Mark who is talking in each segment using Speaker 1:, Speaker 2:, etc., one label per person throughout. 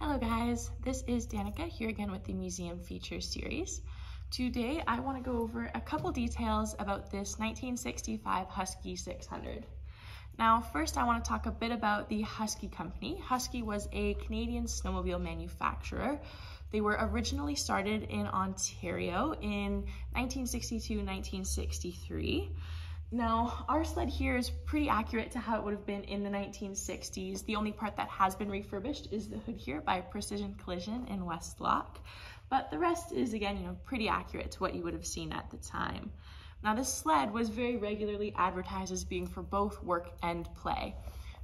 Speaker 1: Hello guys, this is Danica here again with the Museum Feature Series. Today I want to go over a couple details about this 1965 Hus-Ski 600. Now first I want to talk a bit about the Hus-Ski Company. Hus-Ski was a Canadian snowmobile manufacturer. They were originally started in Ontario in 1962-1963. Now, our sled here is pretty accurate to how it would have been in the 1960s. The only part that has been refurbished is the hood here by Precision Collision in Westlock. But the rest is, again, you know, pretty accurate to what you would have seen at the time. Now, this sled was very regularly advertised as being for both work and play.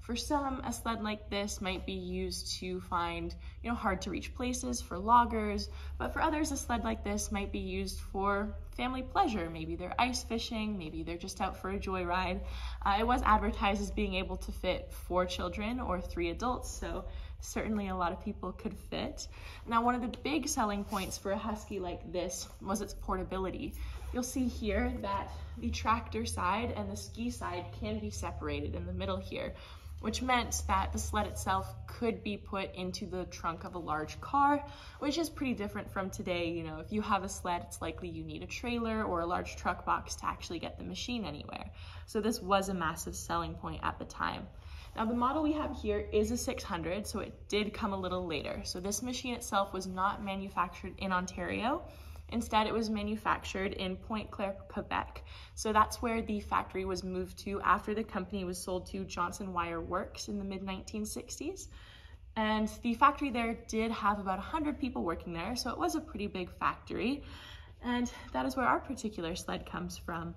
Speaker 1: For some, a sled like this might be used to find, you know, hard to reach places for loggers, but for others, a sled like this might be used for family pleasure. Maybe they're ice fishing, maybe they're just out for a joyride. Uh, it was advertised as being able to fit four children or three adults, so certainly a lot of people could fit. Now, one of the big selling points for a Hus-Ski like this was its portability. You'll see here that the tractor side and the ski side can be separated in the middle here which meant that the sled itself could be put into the trunk of a large car, which is pretty different from today. You know, if you have a sled, it's likely you need a trailer or a large truck box to actually get the machine anywhere. So this was a massive selling point at the time. Now the model we have here is a 600, so it did come a little later. So this machine itself was not manufactured in Ontario. Instead, it was manufactured in Pointe-Claire, Quebec. So that's where the factory was moved to after the company was sold to Johnson Wire Works in the mid 1960s. And the factory there did have about 100 people working there, so it was a pretty big factory. And that is where our particular sled comes from.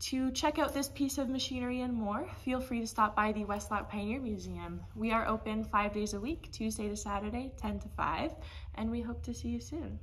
Speaker 1: To check out this piece of machinery and more, feel free to stop by the Westlock Pioneer Museum. We are open five days a week, Tuesday to Saturday, 10 to 5, and we hope to see you soon.